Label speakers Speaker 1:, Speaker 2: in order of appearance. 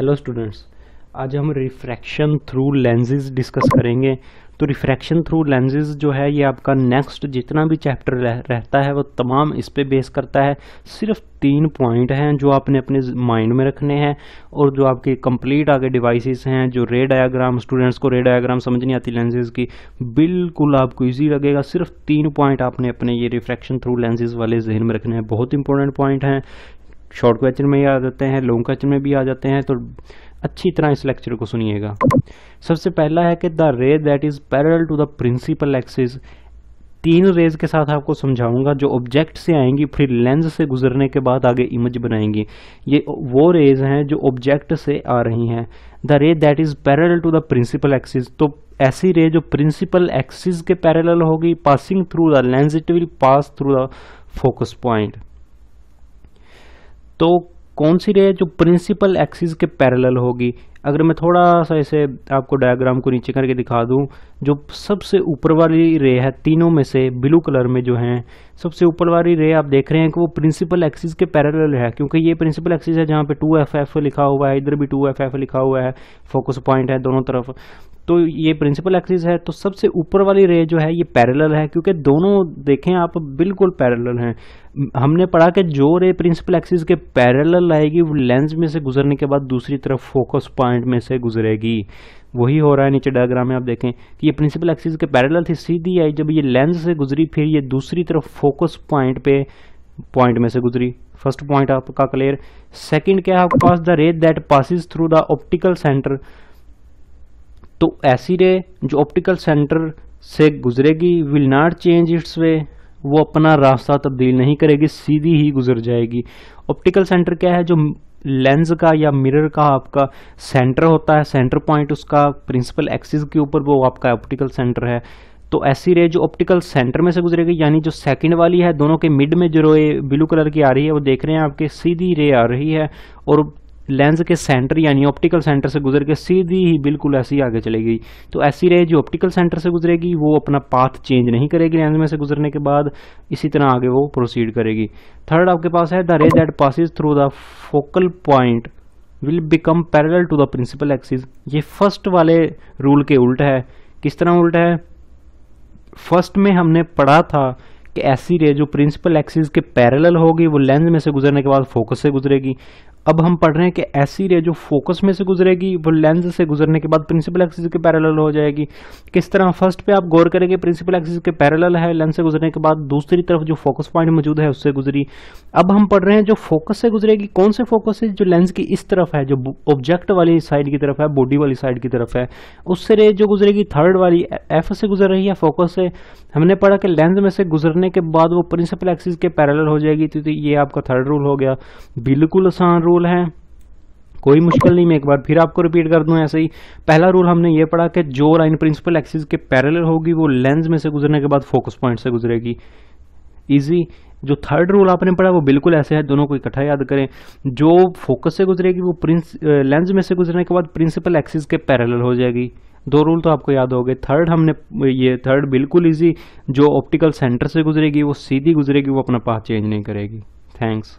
Speaker 1: Hello students आज हम refraction through lenses discuss करेंगे। तो रिफ्रैक्शन थ्रू लेंसेज जो है ये आपका नेक्स्ट जितना भी चैप्टर रह, रहता है वो तमाम इस पे बेस करता है। सिर्फ़ तीन पॉइंट हैं जो आपने अपने माइंड में रखने हैं और जो आपके कंप्लीट आगे डिवाइसेस हैं जो रे डायाग्राम स्टूडेंट्स को रे डायाग्राम समझ नहीं आती लेंसेज की बिल्कुल आपको ईजी लगेगा। सिर्फ़ तीन पॉइंट आपने अपने ये रिफ्रैक्शन थ्रू लेंसेज वाले जहन में रखने हैं। बहुत इंपॉर्टेंट पॉइंट हैं। शॉर्ट क्वेश्चन में आ जाते हैं लॉन्ग क्वेश्चन में भी आ जाते हैं तो अच्छी तरह इस लेक्चर को सुनिएगा। सबसे पहला है कि the ray that is parallel to the principal axis तीन रेज के साथ आपको समझाऊँगा, जो ऑब्जेक्ट से आएँगी, फिर लेंस से गुजरने के बाद आगे इमेज बनाएँगी। ये वो रेज हैं, जो ऑब्जेक्ट से आ रही हैं। The ray that is parallel to the principal axis तो ऐसी रे जो प्रिंसिपल एक्सिस के पैरेलल होगी passing through the lens it will pass through the focus point तो कौन सी रे जो प्रिंसिपल एक्सिस के पैरेलल होगी? अगर मैं थोड़ा सा इसे आपको डायग्राम को नीचे करके दिखा दूँ, जो सबसे ऊपर वाली रे है, तीनों में से ब्लू कलर में जो है, सबसे ऊपर वाली रे आप देख रहे हैं कि वो प्रिंसिपल एक्सिस के पैरेलल है, क्योंकि ये प्रिंसिपल एक्सिस है जहाँ पे टू एफ़ एफ़ लिखा हुआ है, इधर भी टू एफ़ एफ़ लिखा हुआ है फोकस पॉइंट है दोनों तरफ़। तो ये प्रिंसिपल एक्सिस है तो सबसे ऊपर वाली रे जो है, ये पैरेलल है, क्योंकि दोनों देखें आप, बिल्कुल पैरेलल हैं। हमने पढ़ा कि जो रे प्रिंसिपल एक्सिस के पैरेलल आएगी, वो लेंस में से गुजरने के बाद दूसरी तरफ़ फोकस पॉइंट में से गुजरेगी। वही हो रहा है नीचे डायग्राम में, आप देखें कि ये प्रिंसिपल एक्सिस के पैरेलल थी, सीधी आई, जब ये लेंस से गुजरी, फिर ये दूसरी तरफ़ फोकस पॉइंट पे पॉइंट में से गुजरी। फ़र्स्ट पॉइंट आपका क्लियर सेकंड क्या है pass the ray that passes through the optical centre तो ऐसी रे जो ऑप्टिकल सेंटर से गुजरेगी will not change its way वो अपना रास्ता तब्दील नहीं करेगी, सीधी ही गुजर जाएगी। ऑप्टिकल सेंटर क्या है? जो लेंस का या मिरर का आपका सेंटर होता है सेंटर पॉइंट उसका प्रिंसिपल एक्सिस के ऊपर वो आपका ऑप्टिकल सेंटर है। तो ऐसी रे जो ऑप्टिकल सेंटर में से गुजरेगी, यानी जो सेकंड वाली है, दोनों के मिड में जो रे ब्लू कलर की आ रही है, वो देख रहे हैं आपके, सीधी रे आ रही है। और लेंस के सेंटर यानी ऑप्टिकल सेंटर से गुजर के सीधी ही बिल्कुल ऐसी आगे चलेगी। तो ऐसी रे जो ऑप्टिकल सेंटर से गुजरेगी, वो अपना पाथ चेंज नहीं करेगी लेंस में से गुजरने के बाद, इसी तरह आगे वो प्रोसीड करेगी। थर्ड आपके पास है, the ray that passes through the focal point will become parallel to the principal axis. ये फ़र्स्ट वाले रूल के उल्ट है। किस तरह उल्ट है? फ़र्स्ट में हमने पढ़ा था कि ऐसी रे जो प्रिंसिपल एक्सिस के पैरेलल होगी, वो लेंस में से गुजरने के बाद फोकस से गुजरेगी। अब हम पढ़ रहे हैं कि ऐसी रे जो फोकस में से गुजरेगी, वो लेंस से गुजरने के बाद प्रिंसिपल एक्सिस के पैरेलल हो जाएगी। किस तरह फ़र्स्ट पे आप गौर करेंगे प्रिंसिपल एक्सिस के पैरेलल है लेंस से गुजरने के बाद, दूसरी तरफ़ जो फोकस पॉइंट मौजूद है उससे गुजरी। अब हम पढ़ रहे हैं जो फोकस से गुजरेगी, कौन से फोकस है जो लेंस की इस तरफ़ है, जो ऑब्जेक्ट वाली साइड की तरफ़ है बॉडी वाली साइड की तरफ़ है, उससे रे जो गुजरेगी थर्ड वाली एफ़ से गुजर रही है फोकस से। हमने पढ़ा कि लेंस में से गुजरने के बाद वो प्रिंसिपल एक्सिस के पैरेलल हो जाएगी तो ये आपका थर्ड रूल हो गया। बिल्कुल आसान रूल है। कोई मुश्किल नहीं, मैं एक बार फिर आपको रिपीट कर दूँ ऐसे ही। पहला रूल हमने ये पढ़ा कि जो लाइन प्रिंसिपल एक्सिस के पैरेलल होगी, वो लेंस में से गुजरने के बाद फोकस पॉइंट से गुजरेगी। इजी जो थर्ड रूल आपने पढ़ा, वो बिल्कुल ऐसे है, दोनों को इकट्ठा याद करें। जो फोकस से गुजरेगी, वो प्रिंस लेंस में से गुजरने के बाद प्रिंसिपल एक्सिस के पैरेलल हो जाएगी। दो रूल तो आपको याद हो गए थर्ड हमने ये थर्ड बिल्कुल इजी जो ऑप्टिकल सेंटर से गुजरेगी, वो सीधी गुजरेगी, वो अपना पाथ चेंज नहीं करेगी। थैंक्स